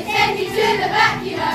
They send you to the vacuum.